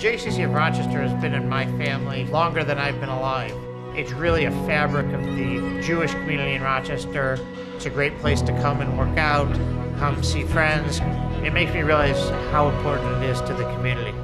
JCC of Rochester has been in my family longer than I've been alive. It's really a fabric of the Jewish community in Rochester. It's a great place to come and work out, come see friends. It makes me realize how important it is to the community.